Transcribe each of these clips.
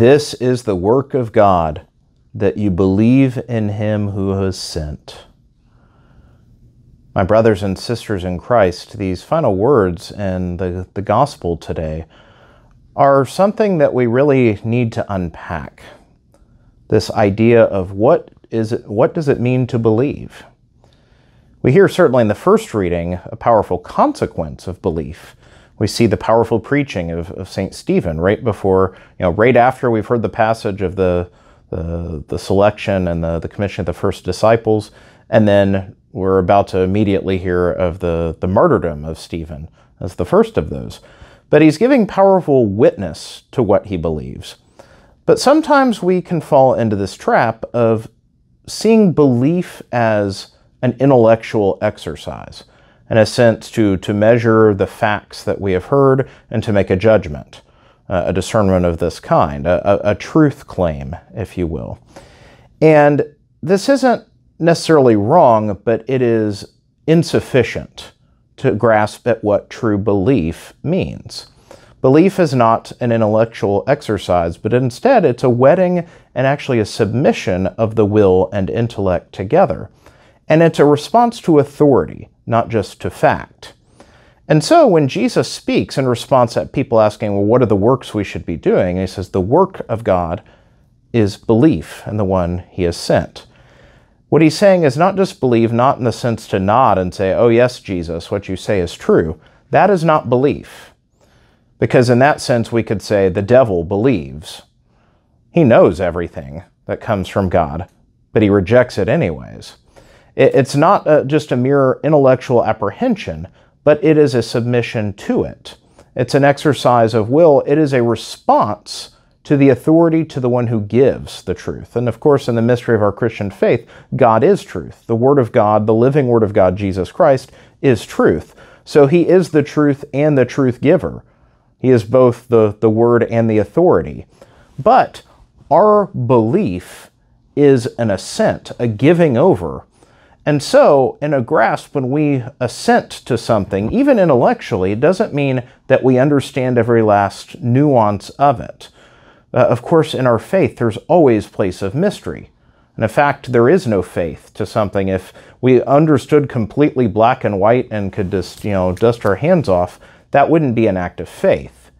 This is the work of God, that you believe in him who has sent. My brothers and sisters in Christ, these final words in the, the gospel today are something that we really need to unpack. This idea of what is it, what does it mean to believe? We hear certainly in the first reading a powerful consequence of belief. We see the powerful preaching of, of St. Stephen right before, you know, right after we've heard the passage of the, the, the selection and the, the commission of the first disciples, and then we're about to immediately hear of the, the martyrdom of Stephen as the first of those. But he's giving powerful witness to what he believes. But sometimes we can fall into this trap of seeing belief as an intellectual exercise, in a sense to, to measure the facts that we have heard and to make a judgment, uh, a discernment of this kind, a, a, a truth claim, if you will. And this isn't necessarily wrong, but it is insufficient to grasp at what true belief means. Belief is not an intellectual exercise, but instead it's a wedding and actually a submission of the will and intellect together. And it's a response to authority, not just to fact. And so when Jesus speaks in response to people asking, well, what are the works we should be doing? And he says, the work of God is belief in the one he has sent. What he's saying is not just believe, not in the sense to nod and say, oh, yes, Jesus, what you say is true. That is not belief. Because in that sense, we could say the devil believes. He knows everything that comes from God, but he rejects it anyways. It's not uh, just a mere intellectual apprehension, but it is a submission to it. It's an exercise of will. It is a response to the authority to the one who gives the truth. And of course, in the mystery of our Christian faith, God is truth. The Word of God, the living Word of God, Jesus Christ, is truth. So he is the truth and the truth giver. He is both the, the Word and the authority. But our belief is an assent, a giving over. And so, in a grasp, when we assent to something, even intellectually, it doesn't mean that we understand every last nuance of it. Uh, of course, in our faith, there's always place of mystery. And in fact, there is no faith to something. If we understood completely black and white and could just, you know, dust our hands off, that wouldn't be an act of faith.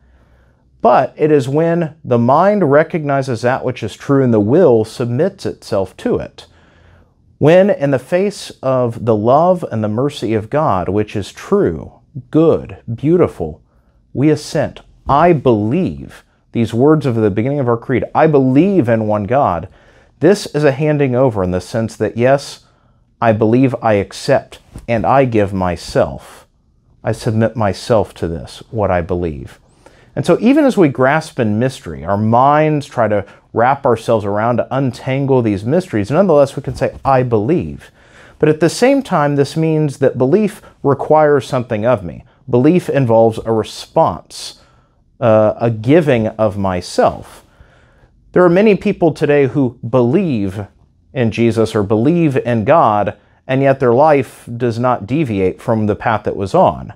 But it is when the mind recognizes that which is true and the will submits itself to it. When, in the face of the love and the mercy of God, which is true, good, beautiful, we assent. I believe these words of the beginning of our creed, I believe in one God, this is a handing over in the sense that, yes, I believe, I accept, and I give myself. I submit myself to this, what I believe. And so, even as we grasp in mystery, our minds try to wrap ourselves around to untangle these mysteries, nonetheless, we can say, I believe. But at the same time, this means that belief requires something of me. Belief involves a response uh, a giving of myself. There are many people today who believe in Jesus or believe in God, and yet their life does not deviate from the path it was on.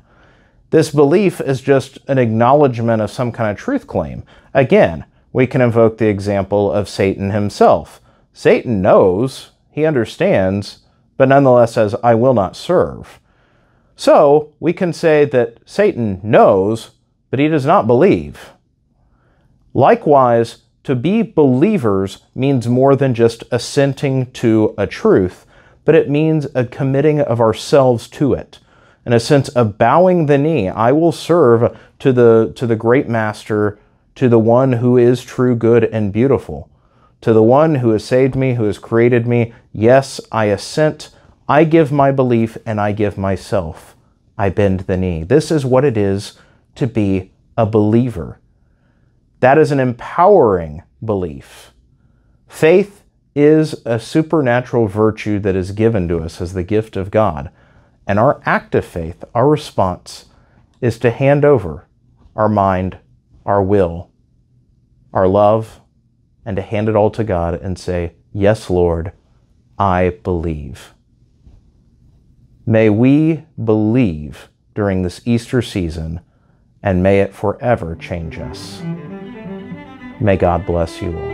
This belief is just an acknowledgement of some kind of truth claim. Again, we can invoke the example of Satan himself. Satan knows, he understands, but nonetheless says, I will not serve. So we can say that Satan knows, but he does not believe. Likewise, to be believers means more than just assenting to a truth, but it means a committing of ourselves to it. In a sense, of bowing the knee. I will serve to the, to the great master, to the one who is true, good, and beautiful. To the one who has saved me, who has created me. Yes, I assent. I give my belief and I give myself. I bend the knee. This is what it is to be a believer. That is an empowering belief. Faith is a supernatural virtue that is given to us as the gift of God. And our act of faith, our response, is to hand over our mind, our will, our love, and to hand it all to God and say, Yes, Lord, I believe. May we believe during this Easter season and may it forever change us. May God bless you all.